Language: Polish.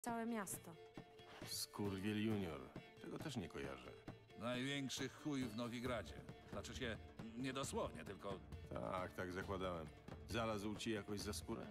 całe miasto. Skurwiel Junior. Tego też nie kojarzę. Największy chuj w Nowigradzie. Znaczy się, nie dosłownie, tylko Tak, tak zakładałem. Zalazł ci jakoś za skórę?